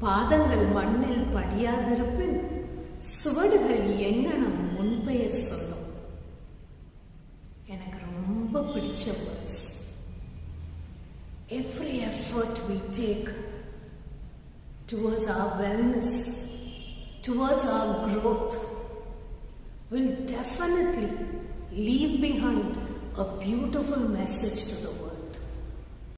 பாதங்கள் மண்ணில் படியாதிருப்பின் சுவடுகள் எங்கனம் முன்பெயர் சொல்லும் எனக்கு ரொம்ப பிடிச்ச words Every effort we take towards our wellness, towards our growth, will definitely leave behind a beautiful message to the world.